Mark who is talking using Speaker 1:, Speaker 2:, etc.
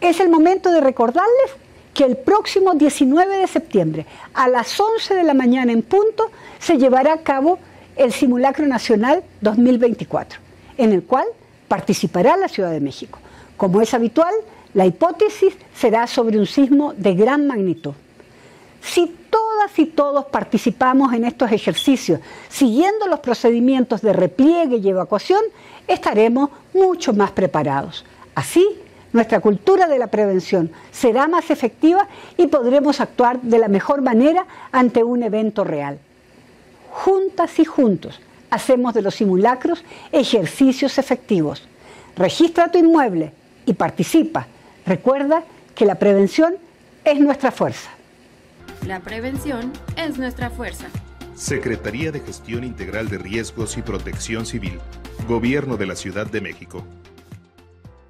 Speaker 1: Es el momento de recordarles que el próximo 19 de septiembre, a las 11 de la mañana en punto, se llevará a cabo el Simulacro Nacional 2024, en el cual participará la Ciudad de México. Como es habitual, la hipótesis será sobre un sismo de gran magnitud. Si todas y todos participamos en estos ejercicios siguiendo los procedimientos de repliegue y evacuación, estaremos mucho más preparados. Así, nuestra cultura de la prevención será más efectiva y podremos actuar de la mejor manera ante un evento real. Juntas y juntos hacemos de los simulacros ejercicios efectivos. Registra tu inmueble y participa. Recuerda que la prevención es nuestra fuerza.
Speaker 2: La prevención es nuestra fuerza.
Speaker 3: Secretaría de Gestión Integral de Riesgos y Protección Civil. Gobierno de la Ciudad de México.